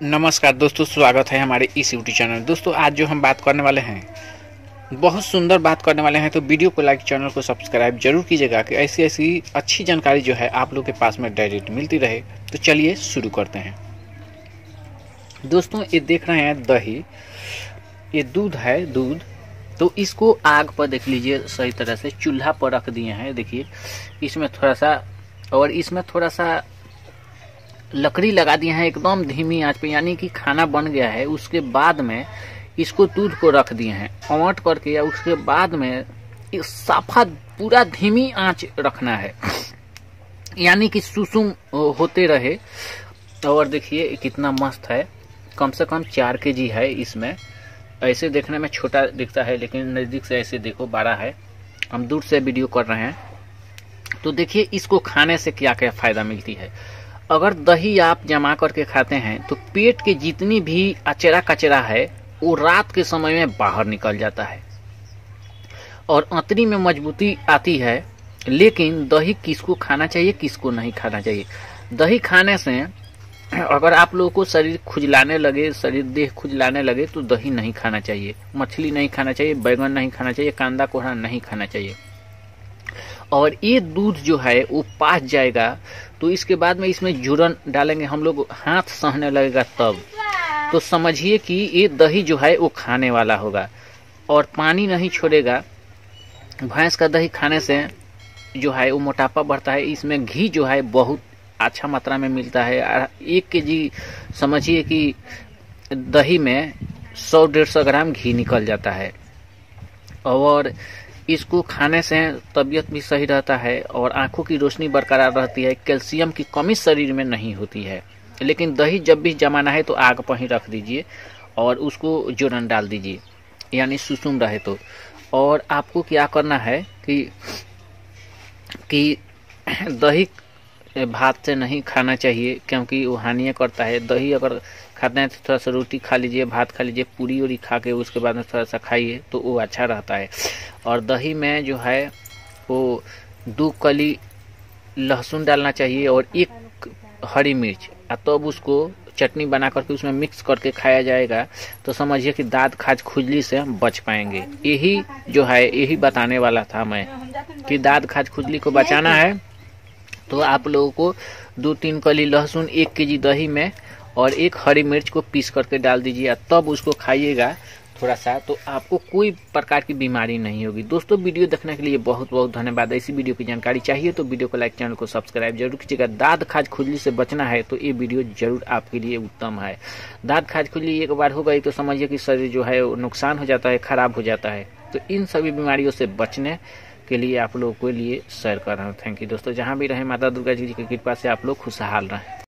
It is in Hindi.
नमस्कार दोस्तों, स्वागत है हमारे इस यूट्यूब चैनल दोस्तों, आज जो हम बात करने वाले हैं, बहुत सुंदर बात करने वाले हैं तो वीडियो को लाइक चैनल को सब्सक्राइब ज़रूर कीजिएगा कि ऐसी ऐसी अच्छी जानकारी जो है आप लोग के पास में डायरेक्ट मिलती रहे। तो चलिए शुरू करते हैं। दोस्तों, ये देख रहे हैं दही। ये दूध है, दूध। तो इसको आग पर देख लीजिए, सही तरह से चूल्हा पर रख दिए हैं। देखिए, इसमें थोड़ा सा, और इसमें थोड़ा सा लकड़ी लगा दिए हैं, एकदम धीमी आँच पे, यानी कि खाना बन गया है। उसके बाद में इसको दूध को रख दिए हैं अवट करके, या उसके बाद में साफा पूरा धीमी आँच रखना है। यानी कि सुसुम होते रहे। और देखिए कितना मस्त है। कम से कम चार के जी है इसमें। ऐसे देखने में छोटा दिखता है, लेकिन नज़दीक से ऐसे देखो, बड़ा है। हम दूर से वीडियो कर रहे हैं। तो देखिए, इसको खाने से क्या क्या फ़ायदा मिलती है? अगर दही आप जमा करके खाते हैं तो पेट के जितनी भी अचरा कचरा है, वो रात के समय में बाहर निकल जाता है। और अंतरी में मजबूती आती है, लेकिन दही किसको खाना चाहिए, किसको नहीं खाना चाहिए। दही खाने से अगर आप लोगों को शरीर खुजलाने लगे, शरीर देह खुजलाने लगे तो दही नहीं खाना चाहिए, मछली नहीं खाना चाहिए, बैगन नहीं खाना चाहिए, कांदा कोहरा नहीं खाना चाहिए। और ये दूध जो है, वो पास जाएगा तो इसके बाद में इसमें जुरन डालेंगे। हम लोग हाथ सहने लगेगा तब। तो समझिए कि ये दही जो है, वो खाने वाला होगा। और पानी नहीं छोड़ेगा। भैंस का दही खाने से जो है, वो मोटापा बढ़ता है। इसमें घी जो है, बहुत अच्छा मात्रा में मिलता है। एक के जी समझिए कि दही में सौ डेढ़ सौ ग्राम घी निकल जाता है। और इसको खाने से तबीयत भी सही रहता है और आँखों की रोशनी बरकरार रहती है, कैल्शियम की कमी शरीर में नहीं होती है। लेकिन दही जब भी जमाना है तो आग पर ही रख दीजिए और उसको जोरन डाल दीजिए, यानी सुसुम रहे तो। और आपको क्या करना है कि कि दही भात से नहीं खाना चाहिए, क्योंकि वो हानि करता है। दही अगर खाते हैं तो थोड़ा सा रोटी खा लीजिए, भात खा लीजिए, पूरी उरी खा के उसके बाद में थोड़ा सा खाइए तो वो अच्छा रहता है। और दही में जो है, वो दो कली लहसुन डालना चाहिए और एक हरी मिर्च। तब तो उसको चटनी बना करके उसमें मिक्स करके खाया जाएगा तो समझिए कि दांत खाज खुजली से हम बच पाएँगे। यही जो है, यही बताने वाला था मैं, कि दांत खाज खुजली को बचाना है। तो आप लोगों को दो तीन कली लहसुन, एक के जी दही में और एक हरी मिर्च को पीस करके डाल दीजिए तब उसको खाइएगा थोड़ा सा तो आपको कोई प्रकार की बीमारी नहीं होगी। दोस्तों, वीडियो देखने के लिए बहुत बहुत धन्यवाद। ऐसी वीडियो की जानकारी चाहिए तो वीडियो को लाइक, चैनल को सब्सक्राइब ज़रूर कीजिएगा। दाद खाज खुजली से बचना है तो ये वीडियो ज़रूर आपके लिए उत्तम है। दाद खाज खुजली एक बार हो गई तो समझिए कि शरीर जो है नुकसान हो जाता है, खराब हो जाता है। तो इन सभी बीमारियों से बचने के लिए आप लोगों के लिए शेयर कर रहा हूँ। थैंक यू दोस्तों। जहाँ भी रहें, माता दुर्गा जी की कृपा से आप लोग खुशहाल रहें।